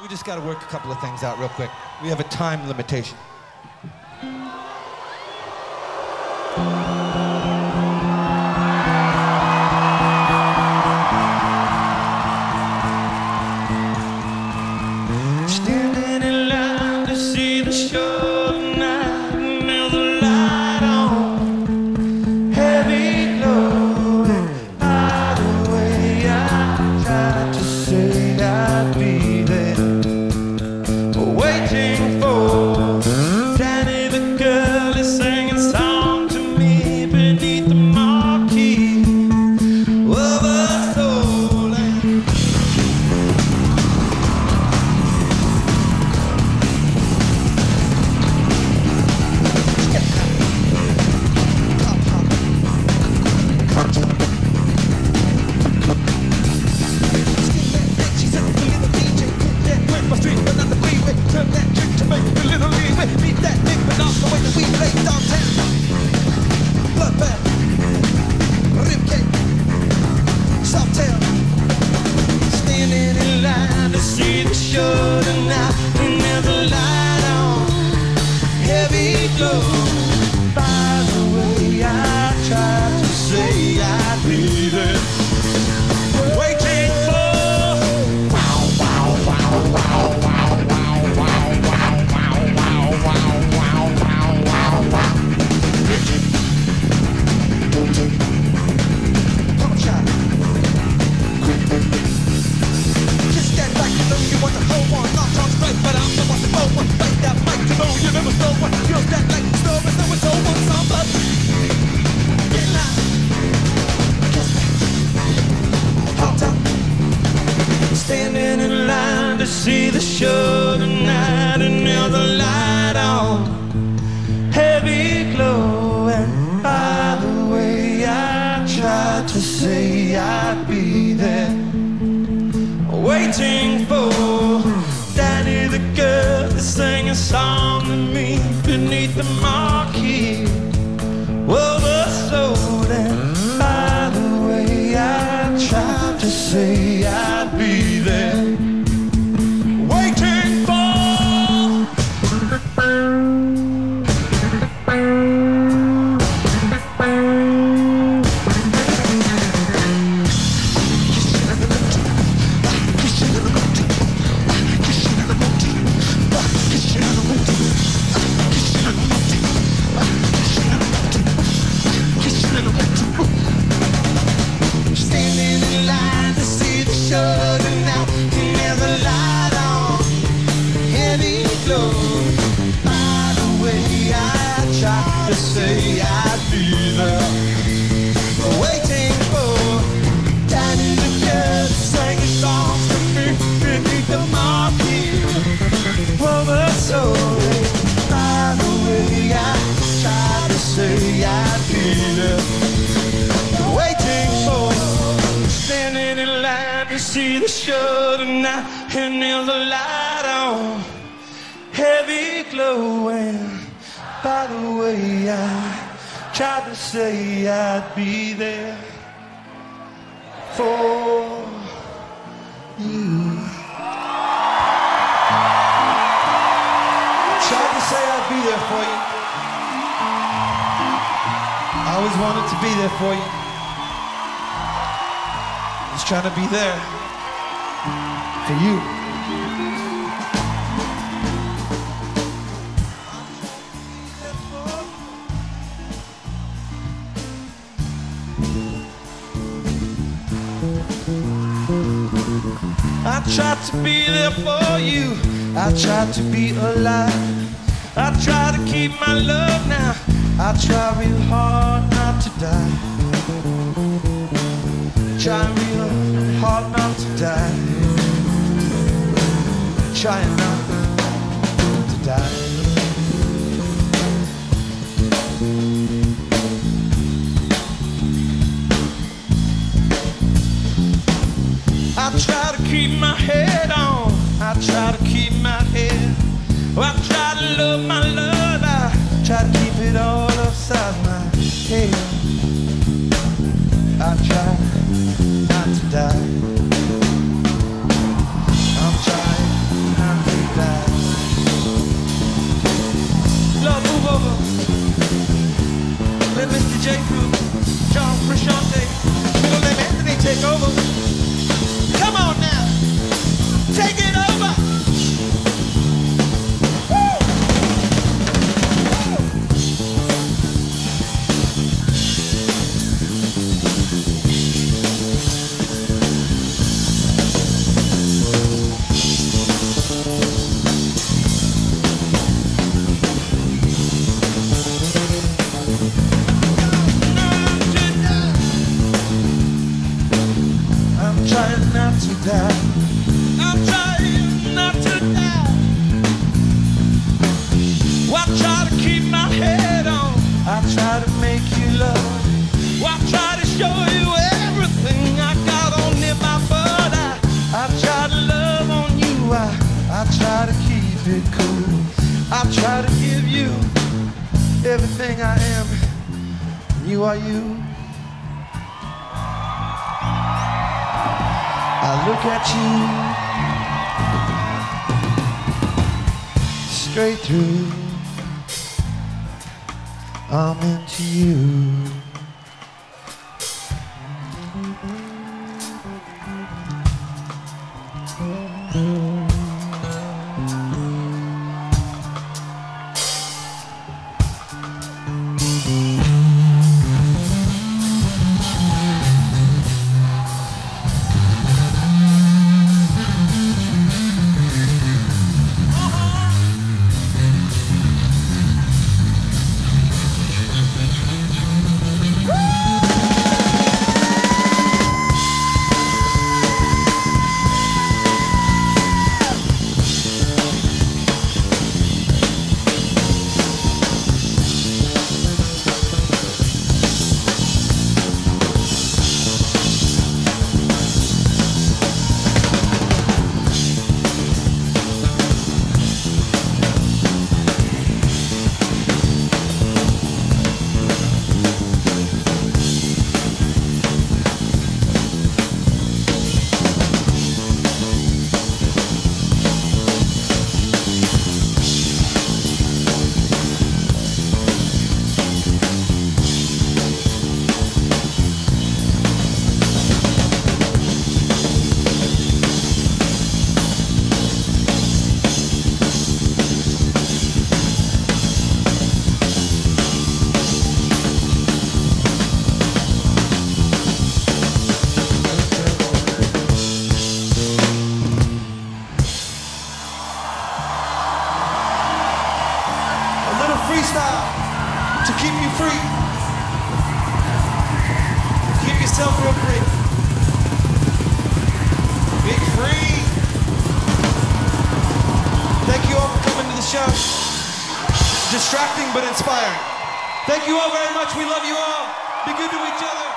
We just got to work a couple of things out real quick. We have a time limitation. slow waiting for. Daddy the girl is singing songs can see the show tonight and there's a light on, heavy glowing. By the way, I tried to say I'd be there for you. Tried to say I'd be there for you. I always wanted to be there for you trying to be there for you. I tried to be there for you. I tried to be alive. I try to keep my love now. I try real hard not to die. Trying real hard not to die. Trying not to die. I try to keep my head up. It cool. I try to give you everything I am. You are you. I look at you straight through. I'm into you. But inspiring. Thank you all very much. We love you all. Be good to each other.